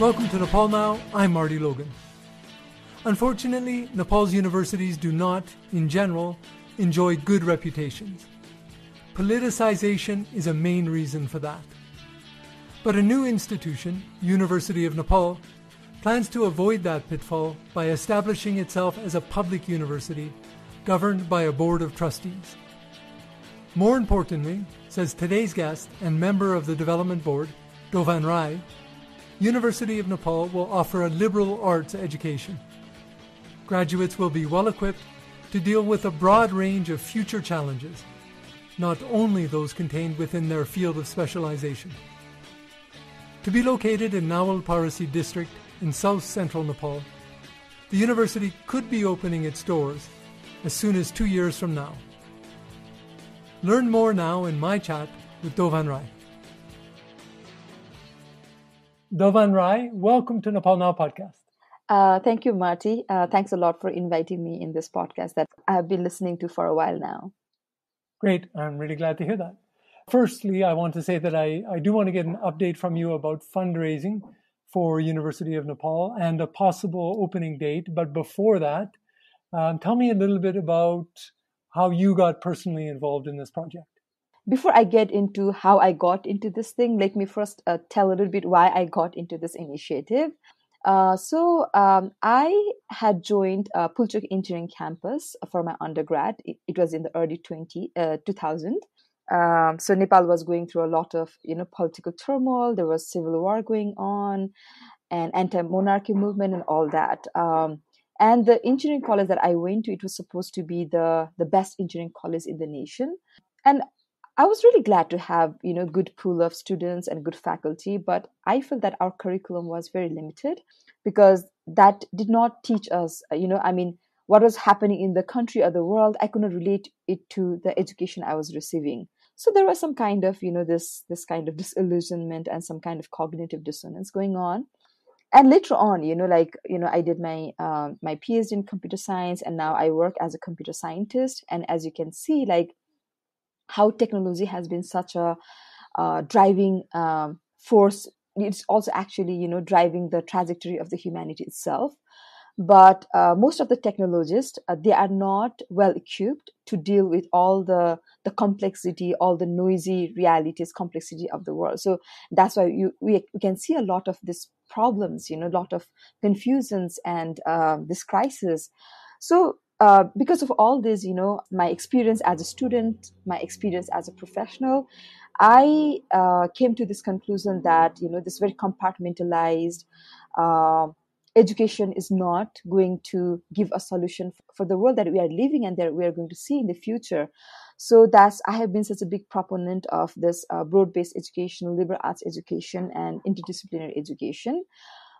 Welcome to Nepal Now. I'm Marty Logan. Unfortunately, Nepal's universities do not, in general, enjoy good reputations. Politicization is a main reason for that. But a new institution, University of Nepal, plans to avoid that pitfall by establishing itself as a public university governed by a board of trustees. More importantly, says today's guest and member of the development board, Dovan Rai, University of Nepal will offer a liberal arts education. Graduates will be well equipped to deal with a broad range of future challenges, not only those contained within their field of specialization. To be located in Nawalparasi district in south central Nepal, the university could be opening its doors as soon as two years from now. Learn more now in my chat with Dovan Rai. Dovan Rai, welcome to Nepal Now podcast. Uh, thank you, Marty. Uh, thanks a lot for inviting me in this podcast that I have been listening to for a while now. Great. I'm really glad to hear that. Firstly, I want to say that I, I do want to get an update from you about fundraising for University of Nepal and a possible opening date. But before that, um, tell me a little bit about how you got personally involved in this project before I get into how I got into this thing, let me first uh, tell a little bit why I got into this initiative. Uh, so um, I had joined uh, Pulchok Engineering Campus for my undergrad. It, it was in the early 20, uh, 2000. Um, so Nepal was going through a lot of you know political turmoil. There was civil war going on, and anti-monarchy movement and all that. Um, and the engineering college that I went to, it was supposed to be the the best engineering college in the nation. And I was really glad to have, you know, good pool of students and good faculty, but I felt that our curriculum was very limited because that did not teach us, uh, you know, I mean, what was happening in the country or the world, I could not relate it to the education I was receiving. So there was some kind of, you know, this this kind of disillusionment and some kind of cognitive dissonance going on. And later on, you know, like you know, I did my uh, my PhD in computer science, and now I work as a computer scientist. And as you can see, like how technology has been such a uh, driving um, force. It's also actually you know driving the trajectory of the humanity itself. But uh, most of the technologists uh, they are not well equipped to deal with all the the complexity all the noisy realities complexity of the world. So that's why you we, we can see a lot of these problems you know a lot of confusions and uh, this crisis so uh, because of all this, you know, my experience as a student, my experience as a professional, I uh, came to this conclusion that you know this very compartmentalized uh, education is not going to give a solution for the world that we are living and that we are going to see in the future. So that's I have been such a big proponent of this uh, broad-based education, liberal arts education, and interdisciplinary education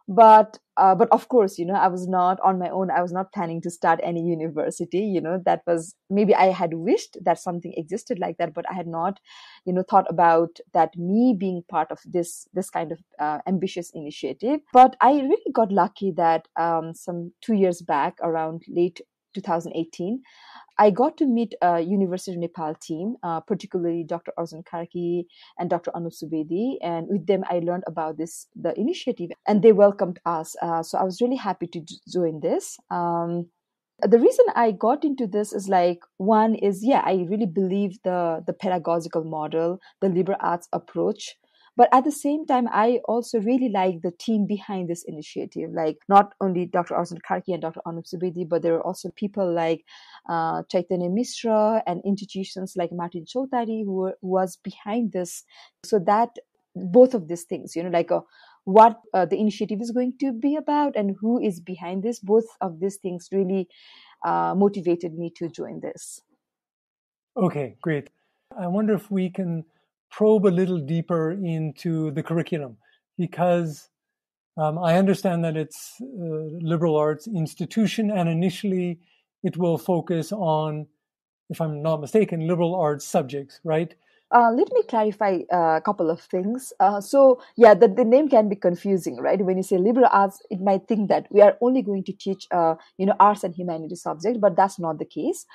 but uh, but of course you know i was not on my own. I was not planning to start any university you know. That was maybe i had wished that something existed like that but i had not you know thought about that me being part of this this kind of uh, ambitious initiative. But i really got lucky that um, some two years back around late 2018 I got to meet a University of Nepal team, uh, particularly Dr. Arjun Karki and Dr. Anup Subedi, and with them I learned about this the initiative, and they welcomed us. Uh, so I was really happy to join this. Um, the reason I got into this is like one is yeah I really believe the the pedagogical model, the liberal arts approach but at the same time, I also really like the team behind this initiative, like not only Dr. Arjun Karki and Dr. Anup Subedi, but there are also people like uh, Chaitanya Mishra and institutions like Martin Chautari who, were, who was behind this. So that both of these things, you know, like a, uh, what uh, the initiative is going to be about and who is behind this, both of these things really uh, motivated me to join this. Okay, great. I wonder if we can probe a little deeper into the curriculum because um, I understand that it's a liberal arts institution and initially it will focus on, if I'm not mistaken, liberal arts subjects, right? Uh, let me clarify uh, a couple of things. Uh, so, yeah, the, the name can be confusing, right? When you say liberal arts, it might think that we are only going to teach, uh, you know, arts and humanities subjects, but that's not the case.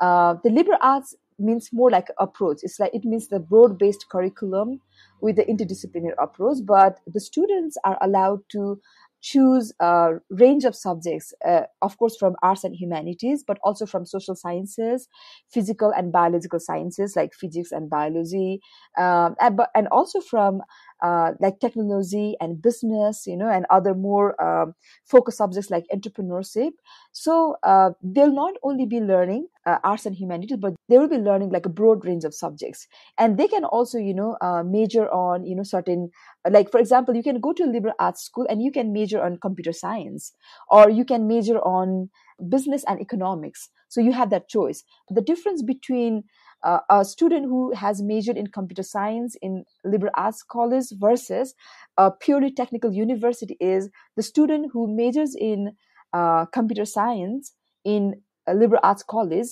Uh, the liberal arts means more like approach. It's like it means the broad-based curriculum with the interdisciplinary approach, but the students are allowed to choose a range of subjects, uh, of course, from arts and humanities, but also from social sciences, physical and biological sciences like physics and biology, um, and, and also from uh, like technology and business, you know, and other more um, focus subjects like entrepreneurship. So uh, they'll not only be learning uh, arts and humanities, but they will be learning like a broad range of subjects, and they can also, you know, uh, major on, you know, certain, like for example, you can go to a liberal arts school and you can major on computer science, or you can major on business and economics. So you have that choice. The difference between uh, a student who has majored in computer science in liberal arts college versus a purely technical university is the student who majors in uh, computer science in a liberal arts college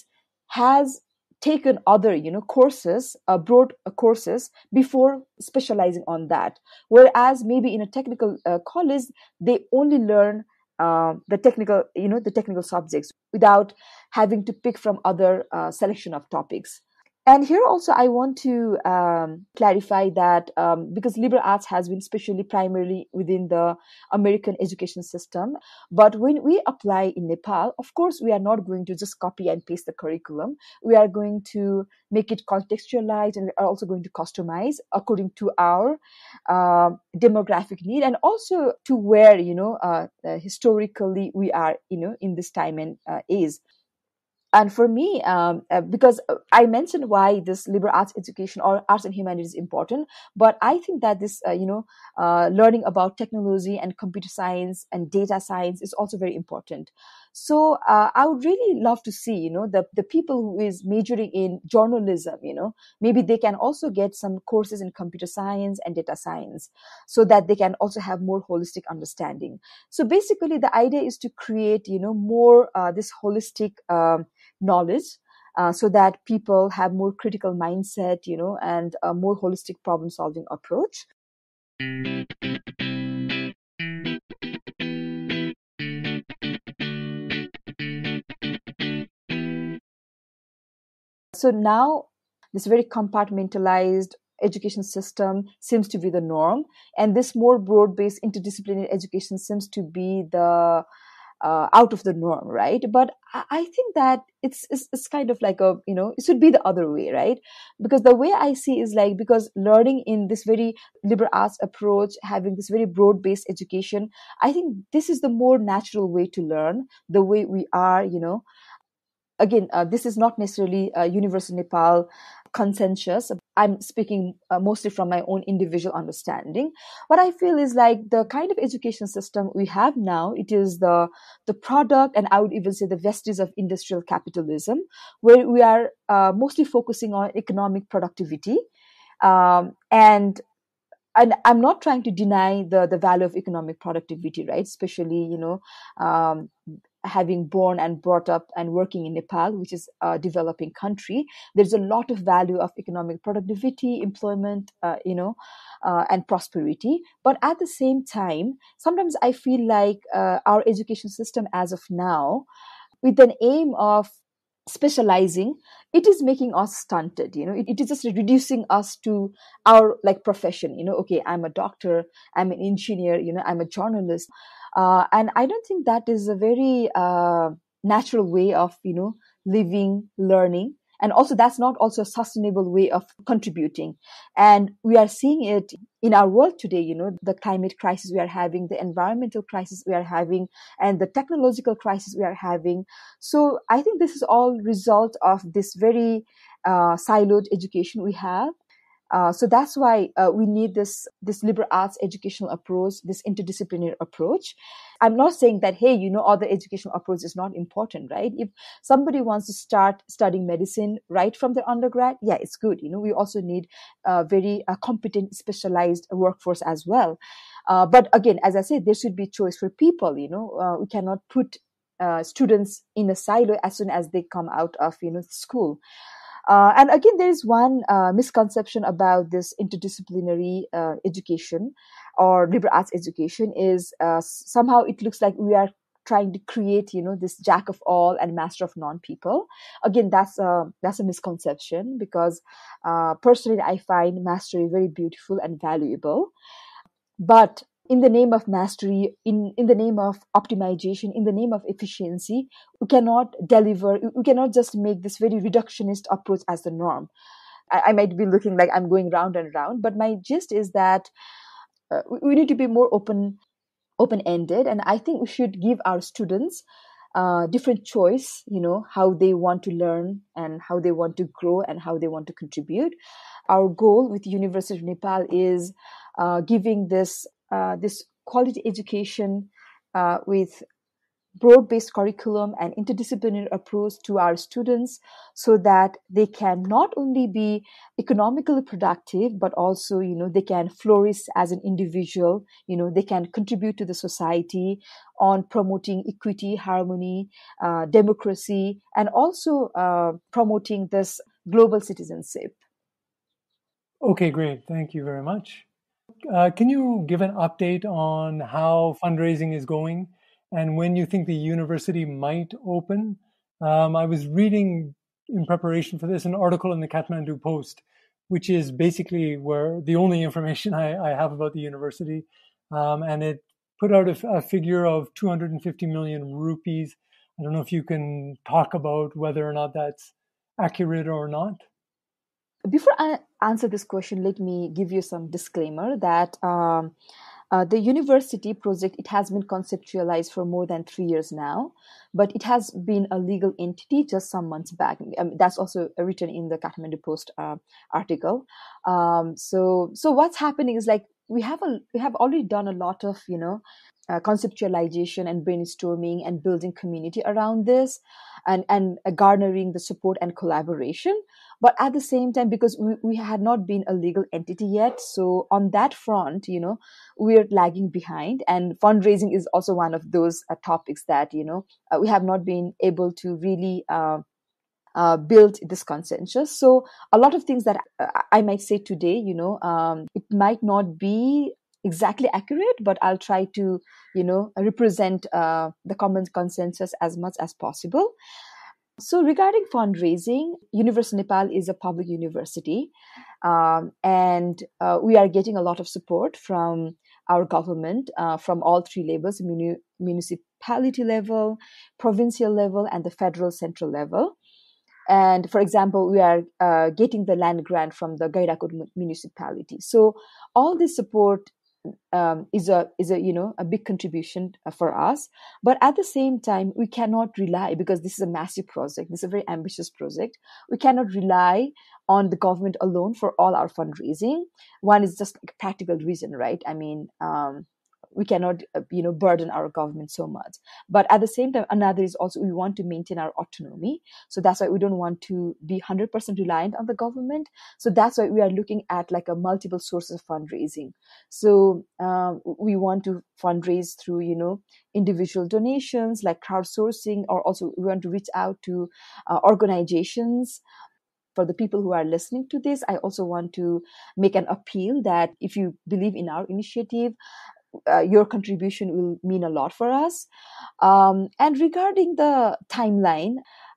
has taken other you know courses uh, broad uh, courses before specializing on that. Whereas maybe in a technical uh, college they only learn uh, the technical you know the technical subjects without having to pick from other uh, selection of topics and here also, I want to um, clarify that um, because liberal arts has been especially primarily within the American education system, but when we apply in Nepal, of course, we are not going to just copy and paste the curriculum. We are going to make it contextualized and we are also going to customize according to our uh, demographic need and also to where, you know, uh, uh, historically we are, you know, in this time and uh, age and for me um, uh, because uh, i mentioned why this liberal arts education or arts and humanities is important but i think that this uh, you know uh, learning about technology and computer science and data science is also very important. So uh, i would really love to see you know the, the people who is majoring in journalism you know maybe they can also get some courses in computer science and data science so that they can also have more holistic understanding. So basically the idea is to create you know more uh, this holistic um, knowledge uh, so that people have more critical mindset you know and a more holistic problem solving approach. So now this very compartmentalized education system seems to be the norm and this more broad based interdisciplinary education seems to be the uh, out of the norm, right? But I think that it's, it's, it's kind of like a you know it should be the other way, right? Because the way I see is like because learning in this very liberal arts approach, having this very broad based education, I think this is the more natural way to learn. The way we are, you know. Again, uh, this is not necessarily uh, University Nepal consensus. I'm speaking uh, mostly from my own individual understanding. What I feel is like the kind of education system we have now, it is the, the product, and I would even say the vestiges of industrial capitalism, where we are uh, mostly focusing on economic productivity. Um, and and I'm not trying to deny the the value of economic productivity, right? Especially, you know, um, having born and brought up and working in Nepal, which is a developing country, there's a lot of value of economic productivity, employment, uh, you know, uh, and prosperity. But at the same time, sometimes I feel like uh, our education system as of now, with an aim of specializing it is making us stunted you know? It, it is just reducing us to our like profession you know? Okay i'm a doctor i'm an engineer you know? I'm a journalist uh, and i don't think that is a very uh, natural way of you know living learning. And also that's not also a sustainable way of contributing. And we are seeing it in our world today you know the climate crisis we are having the environmental crisis we are having and the technological crisis we are having. So i think this is all result of this very uh, siloed education we have uh, so that's why uh, we need this this liberal arts educational approach, this interdisciplinary approach. I'm not saying that hey, you know, other educational approach is not important, right? If somebody wants to start studying medicine right from their undergrad, yeah, it's good. You know, we also need a very uh, competent, specialized workforce as well. Uh, but again, as I said, there should be choice for people. You know, uh, we cannot put students in a silo as soon as they come out of you know school. Uh, and again, there is one uh, misconception about this interdisciplinary uh, education or liberal arts education is uh, somehow it looks like we are trying to create you know this jack of all and master of none people. Again that's a that's a misconception because uh, personally i find mastery very beautiful and valuable. But in the name of mastery in in the name of optimization in the name of efficiency we cannot deliver we cannot just make this very reductionist approach as the norm. I, I might be looking like i'm going round and round but my gist is that uh, we need to be more open open ended and i think we should give our students uh, different choice you know how they want to learn and how they want to grow and how they want to contribute. Our goal with university of nepal is uh, giving this uh, this quality education uh, with broad-based curriculum and interdisciplinary approach to our students so that they can not only be economically productive but also you know they can flourish as an individual. You know they can contribute to the society on promoting equity harmony uh, democracy and also uh, promoting this global citizenship. Okay great. Thank you very much uh, can you give an update on how fundraising is going and when you think the university might open. Um, I was reading in preparation for this an article in the Kathmandu Post, which is basically where the only information I, I have about the university, um, and it put out a, a, figure of 250 million rupees. I don't know if you can talk about whether or not that's accurate or not. Before I answer this question, let me give you some disclaimer that. Um, uh, the university project it has been conceptualized for more than three years now but it has been a legal entity just some months back um, that's also written in the kathmandu post uh, article um, so so what's happening is like we have a we have already done a lot of you know uh, conceptualization and brainstorming and building community around this and and uh, garnering the support and collaboration but at the same time because we, we had not been a legal entity yet so on that front you know we're lagging behind and fundraising is also one of those uh, topics that you know uh, we have not been able to really uh, uh, build this consensus. So a lot of things that I might say today, you know, um, it might not be exactly accurate, but I'll try to, you know, represent uh, the common consensus as much as possible. So, regarding fundraising, University Nepal is a public university, um, and uh, we are getting a lot of support from our government uh, from all three levels muni- municipality level, provincial level, and the federal central level. And for example, we are uh, getting the land grant from the Gaindakot municipality. So, all this support um, is a is a you know a big contribution uh, for us. But at the same time we cannot rely because this is a massive project this is a very ambitious project. We cannot rely on the government alone for all our fundraising. One is just a practical reason right? I mean um, we cannot uh, you know burden our government so much. But at the same time another is also we want to maintain our autonomy. So that's why we don't want to be 100% reliant on the government. So that's why we are looking at like a multiple sources of fundraising. So um, we want to fundraise through you know individual donations like crowdsourcing or also we want to reach out to uh, organizations. For the people who are listening to this, I also want to make an appeal that if you believe in our initiative, uh, your contribution will mean a lot for us. Um, and regarding the timeline,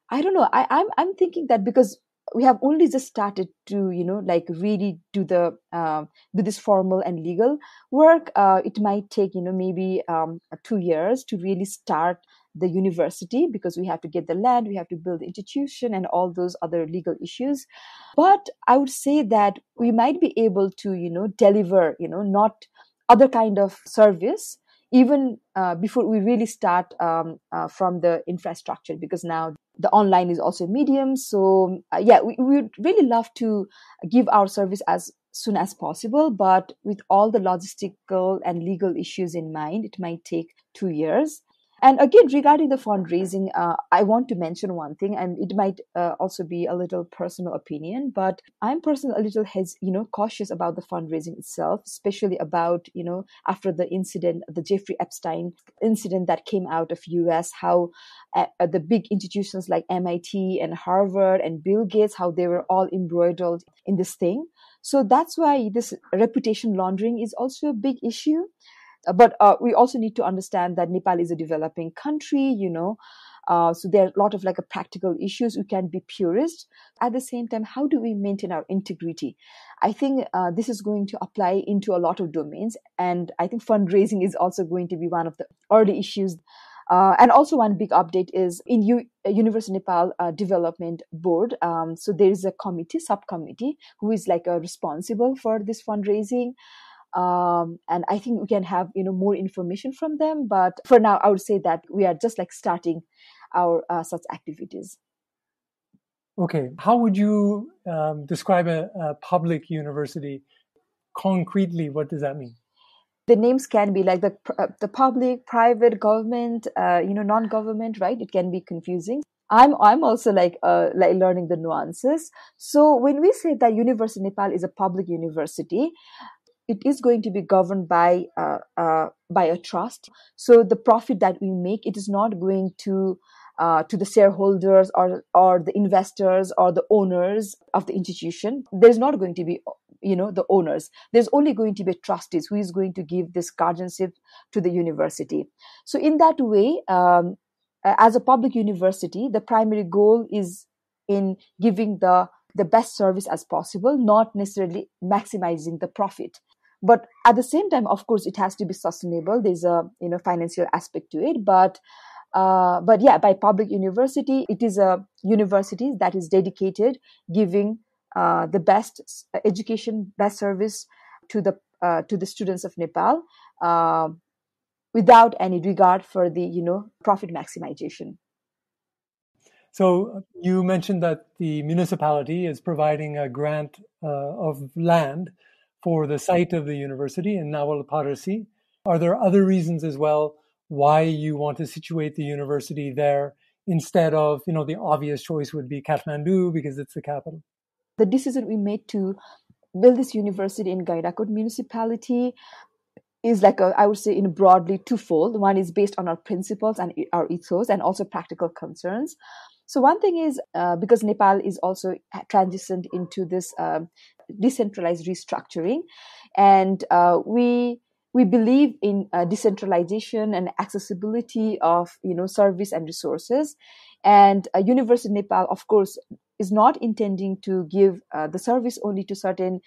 I don't know. I, I'm I'm thinking that because we have only just started to you know like really do the uh, do this formal and legal work uh, it might take you know maybe um, two years to really start the university because we have to get the land we have to build the institution and all those other legal issues but i would say that we might be able to you know deliver you know not other kind of service even uh, before we really start um, uh, from the infrastructure because now the online is also a medium. So uh, yeah we, we would really love to give our service as soon as possible but with all the logistical and legal issues in mind it might take two years and again, regarding the fundraising, uh, I want to mention one thing, and it might uh, also be a little personal opinion, but I'm personally a little you know cautious about the fundraising itself, especially about you know after the incident, the Jeffrey Epstein incident that came out of U.S. How uh, the big institutions like MIT and Harvard and Bill Gates, how they were all embroiled in this thing. So that's why this reputation laundering is also a big issue but uh, we also need to understand that Nepal is a developing country, you know. Uh, so there are a lot of like a practical issues. We can be purist. At the same time, how do we maintain our integrity? I think uh, this is going to apply into a lot of domains, and I think fundraising is also going to be one of the early issues. Uh, and also, one big update is in U- University Nepal uh, Development Board. Um, so there is a committee, subcommittee, who is like uh, responsible for this fundraising um, and i think we can have you know more information from them but for now i would say that we are just like starting our uh, such activities. Okay. How would you um, describe a, a public university? Concretely what does that mean? The names can be like the uh, the public private government uh, you know non-government right? It can be confusing. I'm i'm also like uh, like learning the nuances. So when we say that university nepal is a public university it is going to be governed by uh, uh, by a trust. So the profit that we make, it is not going to uh, to the shareholders or or the investors or the owners of the institution. There's not going to be you know the owners. There's only going to be trustees who is going to give this guardianship to the university. So in that way, um, as a public university, the primary goal is in giving the the best service as possible, not necessarily maximizing the profit but at the same time of course it has to be sustainable. There's a you know financial aspect to it. But uh, but yeah by public university it is a university that is dedicated giving uh, the best education best service to the uh, to the students of nepal uh, without any regard for the you know profit maximization. So you mentioned that the municipality is providing a grant uh, of land for the site of the university in Nawalparasi. Are there other reasons as well why you want to situate the university there instead of, you know, the obvious choice would be Kathmandu because it's the capital? The decision we made to build this university in Gaindakot municipality is like a, I would say in broadly twofold. One is based on our principles and our ethos and also practical concerns. So one thing is uh, because Nepal is also transitioned into this um, decentralized restructuring, and uh, we we believe in uh, decentralization and accessibility of you know service and resources, and uh, University Nepal, of course, is not intending to give uh, the service only to certain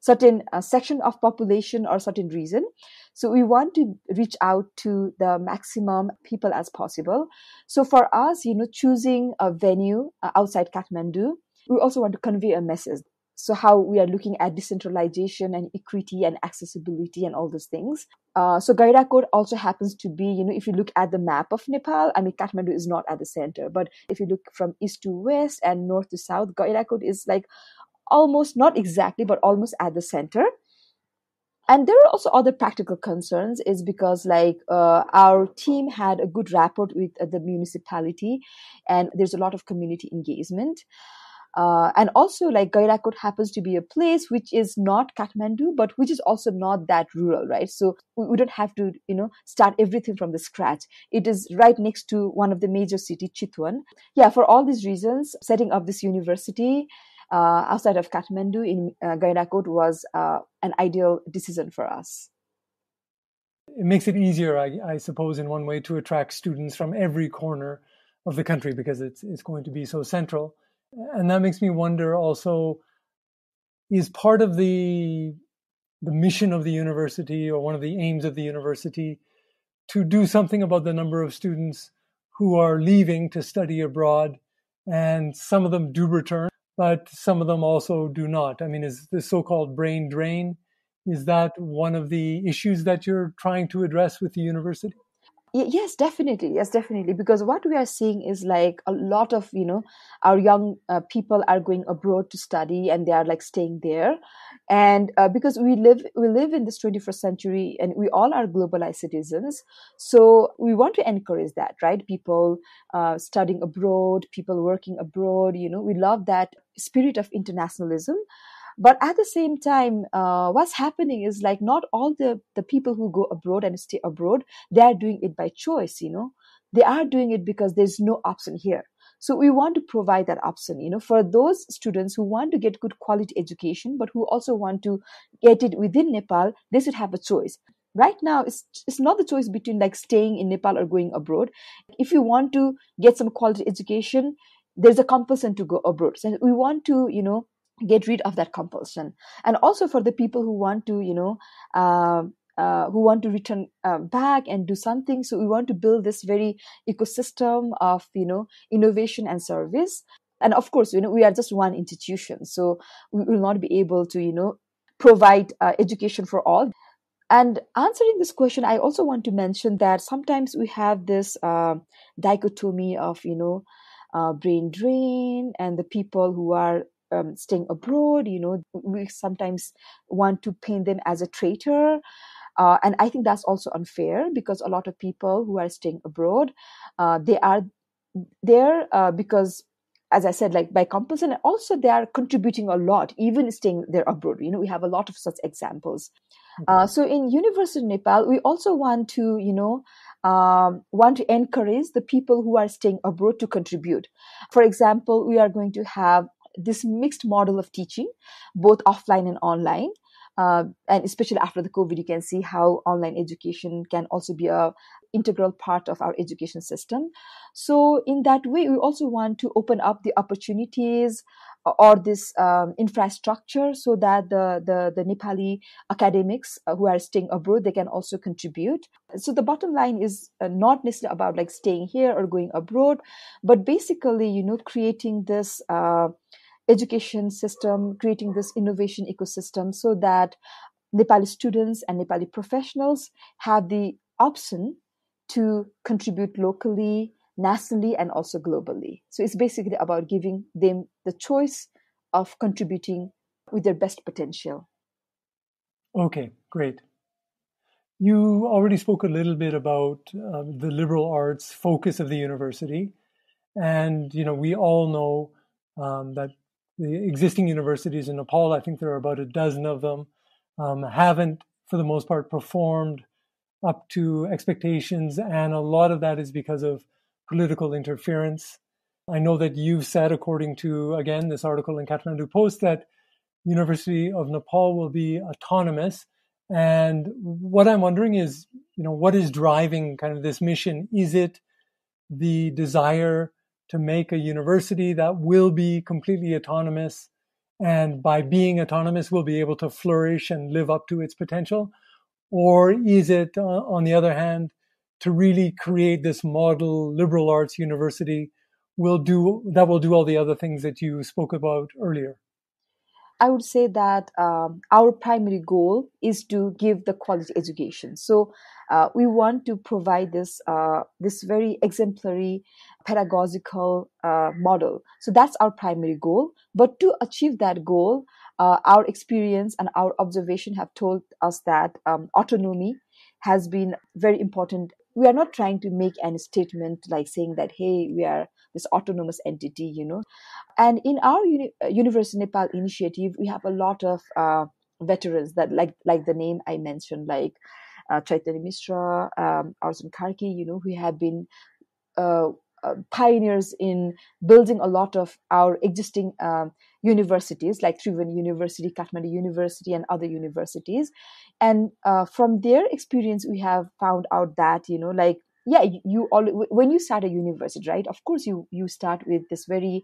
certain uh, section of population or certain reason. So we want to reach out to the maximum people as possible. So for us you know choosing a venue uh, outside kathmandu we also want to convey a message so how we are looking at decentralization and equity and accessibility and all those things. Uh, so Gaindakot also happens to be, you know, if you look at the map of Nepal, I mean, Kathmandu is not at the center, but if you look from east to west and north to south, Gaindakot is like almost not exactly but almost at the center. And there are also other practical concerns is because like uh, our team had a good rapport with uh, the municipality and there's a lot of community engagement uh, and also like Gaindakot happens to be a place which is not Kathmandu, but which is also not that rural, right? So we, we, don't have to, you know, start everything from the scratch. It is right next to one of the major city, Chitwan. Yeah, for all these reasons, setting up this university uh, outside of Kathmandu in uh, Gaindakot was uh, an ideal decision for us. It makes it easier, I, I, suppose, in one way to attract students from every corner of the country because it's it's going to be so central, and that makes me wonder also is part of the the mission of the university or one of the aims of the university to do something about the number of students who are leaving to study abroad and some of them do return but some of them also do not. I mean, is the so-called brain drain, is that one of the issues that you're trying to address with the university? Yes definitely yes definitely because what we are seeing is like a lot of you know our young uh, people are going abroad to study and they are like staying there. And uh, because we live we live in this 21st century and we all are globalized citizens. So we want to encourage that right? People uh, studying abroad people working abroad you know we love that spirit of internationalism but at the same time uh, what's happening is like not all the the people who go abroad and stay abroad they are doing it by choice you know? They are doing it because there's no option here. So we want to provide that option you know for those students who want to get good quality education but who also want to get it within nepal they should have a choice. Right now it's, it's not the choice between like staying in nepal or going abroad. If you want to get some quality education there's a compulsion to go abroad. So we want to you know get rid of that compulsion. And also for the people who want to you know uh, uh, who want to return uh, back and do something so we want to build this very ecosystem of you know innovation and service. And of course you know we are just one institution so we will not be able to you know provide uh, education for all. And answering this question i also want to mention that sometimes we have this uh, dichotomy of you know uh, brain drain and the people who are um, staying abroad you know we sometimes want to paint them as a traitor uh, and I think that's also unfair because a lot of people who are staying abroad, uh, they are there uh, because as I said, like by compulsion, and also they are contributing a lot, even staying there abroad. You know, we have a lot of such examples. Uh, so in University of Nepal, we also want to, you know, um, want to encourage the people who are staying abroad to contribute. For example, we are going to have this mixed model of teaching, both offline and online uh, and especially after the covid you can see how online education can also be a integral part of our education system so in that way we also want to open up the opportunities or this um, infrastructure so that the, the, the Nepali academics uh, who are staying abroad, they can also contribute. So the bottom line is uh, not necessarily about like staying here or going abroad, but basically, you know, creating this uh, education system, creating this innovation ecosystem so that Nepali students and Nepali professionals have the option to contribute locally, nationally, and also globally. So it's basically about giving them the choice of contributing with their best potential. Okay, great. You already spoke a little bit about um, the liberal arts focus of the university, and you know we all know um, that the existing universities in Nepal, I think there are about a dozen of them, um, haven't, for the most part, performed up to expectations. And a lot of that is because of political interference. I know that you've said, according to, again, this article in Kathmandu Post, that University of Nepal will be autonomous. And what I'm wondering is, you know, what is driving kind of this mission? Is it the desire to make a university that will be completely autonomous and by being autonomous will be able to flourish and live up to its potential? Or is it uh, on the other hand to really create this model liberal arts university will do that will do all the other things that you spoke about earlier I would say that um, our primary goal is to give the quality education. So uh, we want to provide this uh, this very exemplary pedagogical uh, model. So that's our primary goal. But to achieve that goal, uh, our experience and our observation have told us that um, autonomy has been very important. We are not trying to make any statement like saying that, hey, we are this autonomous entity, you know. And in our uni- uh, University Nepal initiative, we have a lot of uh, veterans that, like like the name I mentioned, like uh, Chaitanya Mishra, um, Arjun Karki, you know, who have been uh, pioneers in building a lot of our existing um, universities like Tribhuvan University, Kathmandu University, and other universities. And uh, from their experience, we have found out that, you know, like, yeah, you, you all when you start a university, right? Of course, you you start with this very,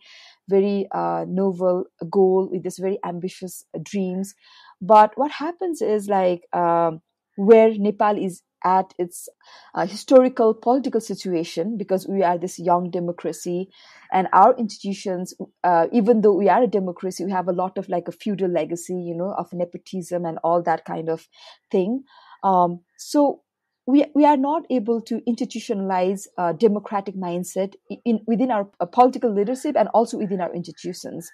very uh, novel goal, with this very ambitious dreams. But what happens is like um, where Nepal is at its uh, historical political situation because we are this young democracy and our institutions uh, even though we are a democracy we have a lot of like a feudal legacy you know of nepotism and all that kind of thing. Um, so we, we are not able to institutionalize a democratic mindset in, within our uh, political leadership and also within our institutions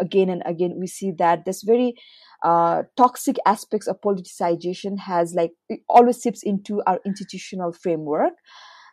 again and again we see that this very uh, toxic aspects of politicization has like it always seeps into our institutional framework.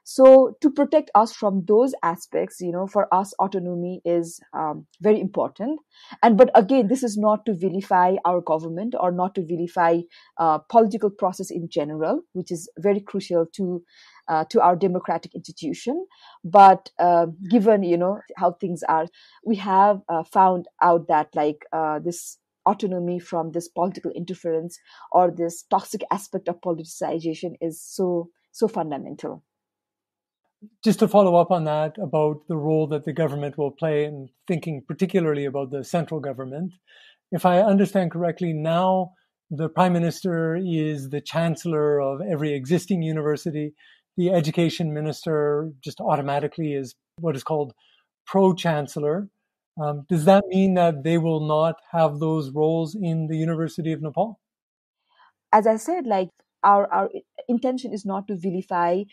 So to protect us from those aspects you know for us autonomy is um, very important. And but again this is not to vilify our government or not to vilify uh, political process in general which is very crucial to uh, to our democratic institution. But uh, given you know how things are we have uh, found out that like uh, this autonomy from this political interference or this toxic aspect of politicization is so so fundamental. Just to follow up on that about the role that the government will play in thinking particularly about the central government if i understand correctly now the prime minister is the chancellor of every existing university the education minister just automatically is what is called pro chancellor um, does that mean that they will not have those roles in the university of nepal as i said like our our intention is not to vilify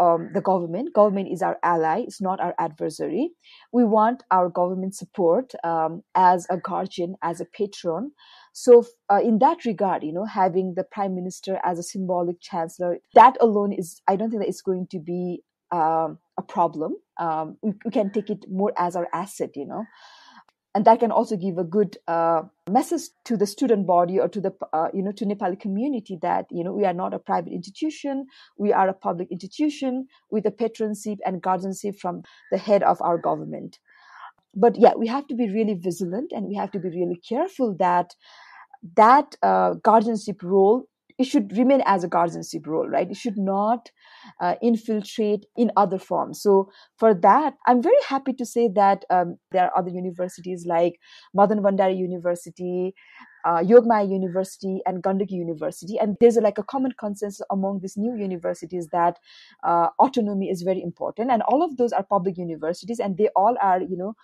um, the government. Government is our ally; it's not our adversary. We want our government support um, as a guardian, as a patron. So, uh, in that regard, you know, having the prime minister as a symbolic chancellor, that alone is, I don't think that it's going to be um, a problem. Um, we, we, can take it more as our asset, you know. And that can also give a good uh, message to the student body or to the uh, you know to nepali community that you know we are not a private institution. We are a public institution with a patronship and guardianship from the head of our government but yeah we have to be really vigilant and we have to be really careful that that uh, guardianship role it should remain as a guardianship role, right? It should not uh, infiltrate in other forms. So for that, I'm very happy to say that um, there are other universities like Madan Bhandari University, uh, Yogmaya University, and Gandaki University, and there's a, like a common consensus among these new universities that uh, autonomy is very important, and all of those are public universities, and they all are, you know,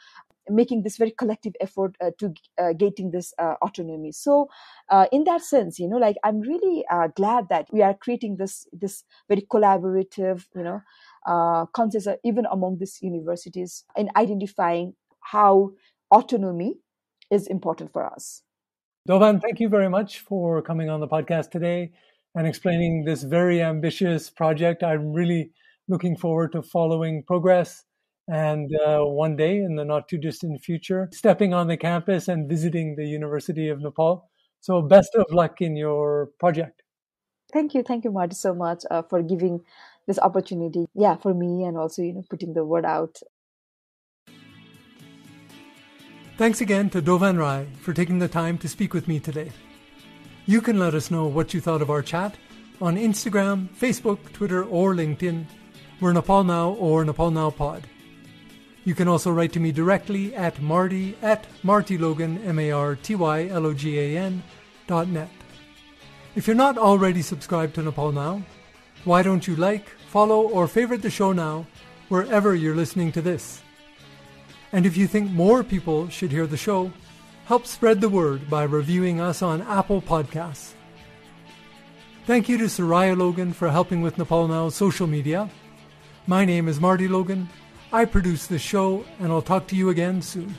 making this very collective effort uh, to uh, getting this uh, autonomy. So uh, in that sense you know like i'm really uh, glad that we are creating this this very collaborative you know uh, consensus even among these universities in identifying how autonomy is important for us dovan thank you very much for coming on the podcast today and explaining this very ambitious project i'm really looking forward to following progress and uh, one day in the not too distant future, stepping on the campus and visiting the University of Nepal. So, best of luck in your project. Thank you, thank you, Marty, so much uh, for giving this opportunity. Yeah, for me, and also you know putting the word out. Thanks again to Dovan Rai for taking the time to speak with me today. You can let us know what you thought of our chat on Instagram, Facebook, Twitter, or LinkedIn. We're Nepal Now or Nepal Now Pod. You can also write to me directly at marty at martylogan, M-A-R-T-Y-L-O-G-A-N dot net. If you're not already subscribed to Nepal Now, why don't you like, follow, or favorite the show now wherever you're listening to this? And if you think more people should hear the show, help spread the word by reviewing us on Apple Podcasts. Thank you to Soraya Logan for helping with Nepal Now's social media. My name is Marty Logan. I produce this show, and I'll talk to you again soon.